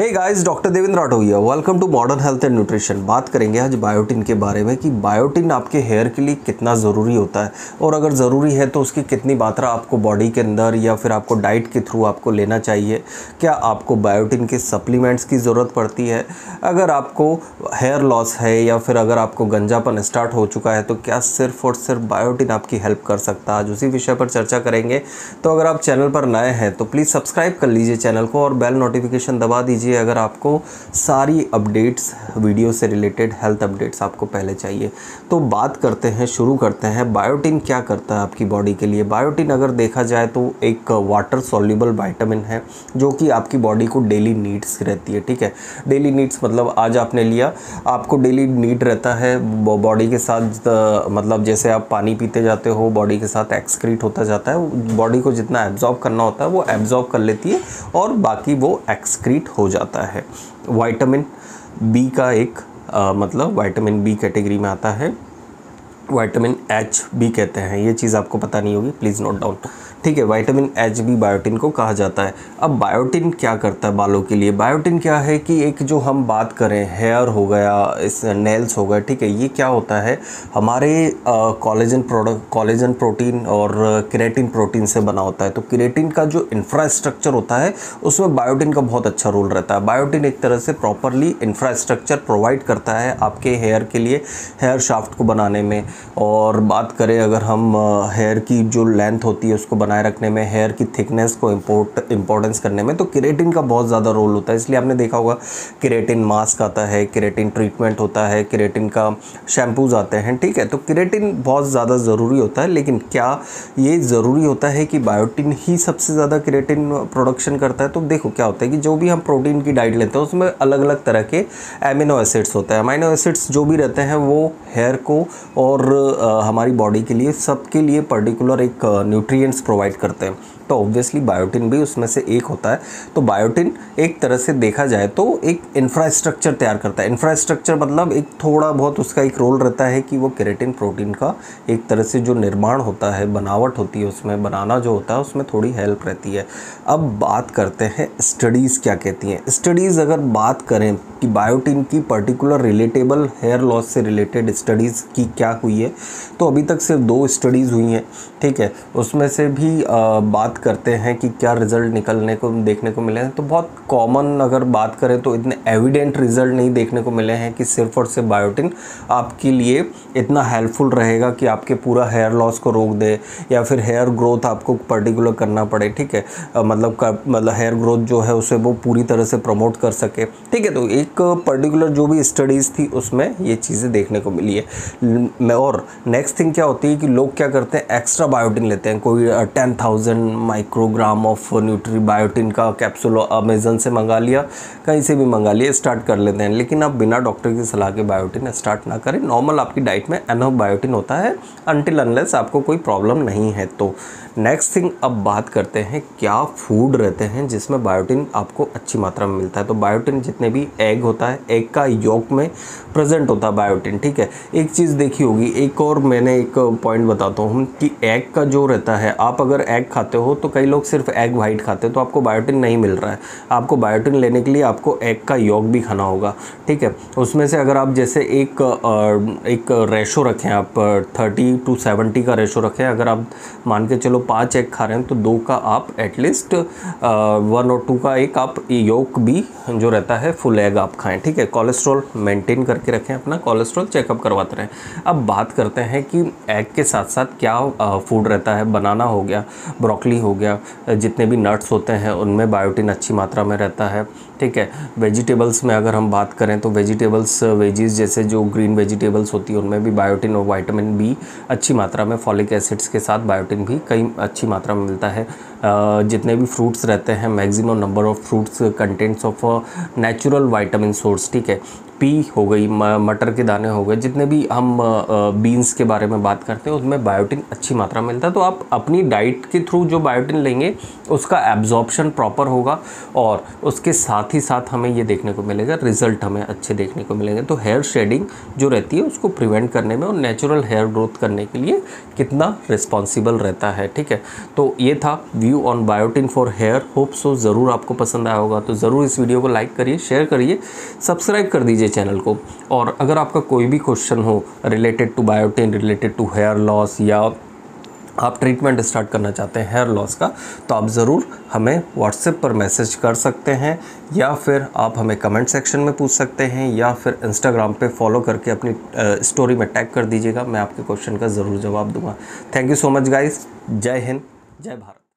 Hey guys doctor Devendra Rathore welcome to modern health and nutrition बात करेंगे आज biotin के बारे में कि बायोटिन आपके हेयर के लिए कितना ज़रूरी होता है और अगर ज़रूरी है तो उसकी कितनी मात्रा आपको बॉडी के अंदर या फिर आपको डाइट के थ्रू आपको लेना चाहिए। क्या आपको बायोटिन के सप्लीमेंट्स की ज़रूरत पड़ती है? अगर आपको हेयर लॉस है या फिर अगर आपको गंजापन स्टार्ट हो चुका है तो क्या सिर्फ़ और सिर्फ़ बायोटिन आपकी हेल्प कर सकता है? आज उसी विषय पर चर्चा करेंगे। तो अगर आप चैनल पर नए हैं तो प्लीज़ सब्सक्राइब कर लीजिए चैनल को और बेल नोटिफिकेशन दबा दीजिए। लीजिए अगर आपको सारी अपडेट्स वीडियो से रिलेटेड हेल्थ अपडेट्स आपको पहले चाहिए तो बात करते हैं, शुरू करते हैं। बायोटिन क्या करता है आपकी बॉडी के लिए? बायोटिन अगर देखा जाए तो एक वाटर सॉल्यूबल वाइटामिन है, जो कि आपकी बॉडी को डेली नीड्स रहती है, ठीक है? डेली नीड्स मतलब आज आपने लिया, आपको डेली नीड रहता है बॉडी के साथ मतलब जैसे आप पानी पीते जाते हो बॉडी के साथ एक्सक्रीट होता जाता है बॉडी को जितना एब्जॉर्ब करना होता है, वो एब्जॉर्ब कर लेती है, और बाकी वो एक्सक्रीट हो जाता है। वाइटामिन बी का एक आ, मतलब वाइटामिन बी कैटेगरी में आता है। वाइटामिन एच बी कहते हैं। ये चीज़ आपको पता नहीं होगी प्लीज़ नोट डाउन ठीक है वाइटामिन एच बी बायोटिन को कहा जाता है। अब बायोटिन क्या करता है बालों के लिए? बायोटिन क्या है कि एक जो हम बात करें हेयर हो गया, इस नेल्स हो गया ठीक है, ये क्या होता है? हमारे कॉलेजन प्रोडक्ट कॉलेजन प्रोटीन और क्रेटिन प्रोटीन से बना होता है। तो क्रेटिन का जो इंफ्रास्ट्रक्चर होता है, उसमें बायोटिन का बहुत अच्छा रोल रहता है। बायोटिन एक तरह से प्रॉपरली इंफ्रास्ट्रक्चर प्रोवाइड करता है आपके हेयर के लिए हेयर शाफ्ट को बनाने में। और बात करें अगर हम हेयर की जो लेंथ होती है, उसको बनाए रखने में हेयर की थिकनेस को इम्पोर्ट इम्पोर्टेंस करने में तो किरेटिन का बहुत ज़्यादा रोल होता है। इसलिए आपने देखा होगा किरेटिन मास्क आता है किरेटिन ट्रीटमेंट होता है किरेटिन का शैम्पूज आते हैं, ठीक है? तो किरेटिन बहुत ज़्यादा ज़रूरी होता है, लेकिन क्या ये ज़रूरी होता है कि बायोटिन ही सबसे ज़्यादा किरेटिन प्रोडक्शन करता है? तो देखो क्या होता है कि जो भी हम प्रोटीन की डाइट लेते हैं, उसमें अलग अलग तरह के एमिनो एसिड्स होते हैं। अमाइनो एसिड्स जो भी रहते हैं, वो हेयर को और हमारी बॉडी के लिए, सबके लिए पर्टिकुलर एक न्यूट्रिएंट्स प्रोवाइड करते हैं। तो ऑब्वियसली बायोटिन भी उसमें से एक होता है। तो बायोटिन एक तरह से देखा जाए तो एक इंफ्रास्ट्रक्चर तैयार करता है। इंफ्रास्ट्रक्चर मतलब एक थोड़ा बहुत उसका एक रोल रहता है कि वो केरेटिन प्रोटीन का एक तरह से जो निर्माण होता है बनावट होती है उसमें बनाना जो होता है उसमें थोड़ी हेल्प रहती है। अब बात करते हैं स्टडीज़ क्या कहती हैं। स्टडीज़ अगर बात करें कि बायोटिन की पर्टिकुलर रिलेटेबल हेयर लॉस से रिलेटेड स्टडीज़ की क्या हुई है तो अभी तक सिर्फ़ दो स्टडीज़ हुई हैं ठीक है? उसमें से भी आ, बात करते हैं कि क्या रिज़ल्ट निकलने को, देखने को मिले हैं। तो बहुत कॉमन अगर बात करें तो इतने एविडेंट रिज़ल्ट नहीं देखने को मिले हैं कि सिर्फ़ और सिर्फ़ बायोटिन आपके लिए इतना हेल्पफुल रहेगा कि आपके पूरा हेयर लॉस को रोक दे या फिर हेयर ग्रोथ आपको पर्टिकुलर करना पड़े, ठीक है? मतलब मतलब हेयर ग्रोथ जो है उसे वो पूरी तरह से प्रमोट कर सके। ठीक है तो एक पर्टिकुलर जो भी स्टडीज़ थी उसमें ये चीज़ें देखने को मिली है। और नेक्स्ट थिंग क्या होती है कि लोग क्या करते हैं? एक्स्ट्रा बायोटिन लेते हैं, कोई ten thousand microgram of nutri biotin का कैप्सूल अमेज़न से मंगा लिया, कहीं से भी मंगा लिया स्टार्ट कर लेते हैं। लेकिन आप बिना डॉक्टर की सलाह के बायोटिन स्टार्ट ना करें। नॉर्मल आपकी डाइट में एनो बायोटिन होता है अनटिल अनलेस आपको कोई प्रॉब्लम नहीं है। तो नेक्स्ट थिंग अब बात करते हैं क्या फ़ूड रहते हैं जिसमें बायोटिन आपको अच्छी मात्रा में मिलता है। तो बायोटिन जितने भी एग होता है एग का योग में प्रेजेंट होता है बायोटिन ठीक है? एक चीज़ देखी होगी, एक और मैंने एक पॉइंट बताता हूँ कि एग का जो रहता है, आप अगर एग खाते हो तो कई लोग सिर्फ़ एग वाइट खाते हैं तो आपको बायोटिन नहीं मिल रहा है। आपको बायोटिन लेने के लिए आपको एग का योग भी खाना होगा, ठीक है? उसमें से अगर आप जैसे एक एक रेशो रखें आप थर्टी टू सेवेंटी का रेशो रखें, अगर आप मान के चलो पाँच एग खा रहे हैं तो दो का आप एटलीस्ट वन और टू का एक आप योग भी जो रहता है फुल एग आप खाएँ, ठीक है? कोलेस्ट्रॉल मेंटेन करके रखें अपना कोलेस्ट्रॉल चेकअप करवाते रहें। अब बात करते हैं कि एग के साथ साथ क्या फ़ूड रहता है? बनाना हो गया ब्रोकली हो गया, जितने भी नट्स होते हैं, उनमें बायोटिन अच्छी मात्रा में रहता है, ठीक है? वेजिटेबल्स में अगर हम बात करें तो वेजिटेबल्स वेजीज जैसे जो ग्रीन वेजिटेबल्स होती है, उनमें भी बायोटिन और वाइटामिन बी अच्छी मात्रा में फॉलिक एसिड्स के साथ बायोटिन भी कई अच्छी मात्रा में मिलता है। जितने भी फ्रूट्स रहते हैं maximum number of fruits contents of natural vitamin source ठीक है? पी हो गई मटर के दाने हो गए, जितने भी हम बीन्स के बारे में बात करते हैं, उसमें बायोटिन अच्छी मात्रा मिलता है। तो आप अपनी डाइट के थ्रू जो बायोटिन लेंगे, उसका एब्जॉर्प्शन प्रॉपर होगा और उसके साथ ही साथ हमें ये देखने को मिलेगा रिज़ल्ट हमें अच्छे देखने को मिलेंगे। तो हेयर शेडिंग जो रहती है, उसको प्रिवेंट करने में और नेचुरल हेयर ग्रोथ करने के लिए कितना रिस्पॉन्सिबल रहता है, ठीक है? तो ये था view review on biotin for hair hope so ज़रूर आपको पसंद आया होगा। तो ज़रूर इस वीडियो को लाइक करिए शेयर करिए सब्सक्राइब कर दीजिए चैनल को। और अगर आपका कोई भी क्वेश्चन हो related to biotin related to hair loss या आप ट्रीटमेंट स्टार्ट करना चाहते हैं हेयर लॉस का तो आप ज़रूर हमें व्हाट्सएप पर मैसेज कर सकते हैं, या फिर आप हमें कमेंट सेक्शन में पूछ सकते हैं, या फिर इंस्टाग्राम पे फॉलो करके अपनी स्टोरी में टैग कर दीजिएगा। मैं आपके क्वेश्चन का ज़रूर जवाब दूँगा। Thank you so much guys जय हिंद, जय भारत।